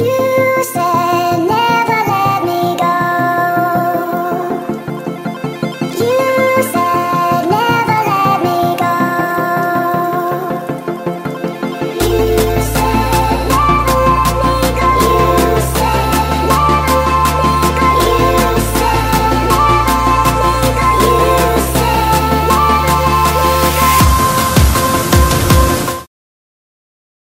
You said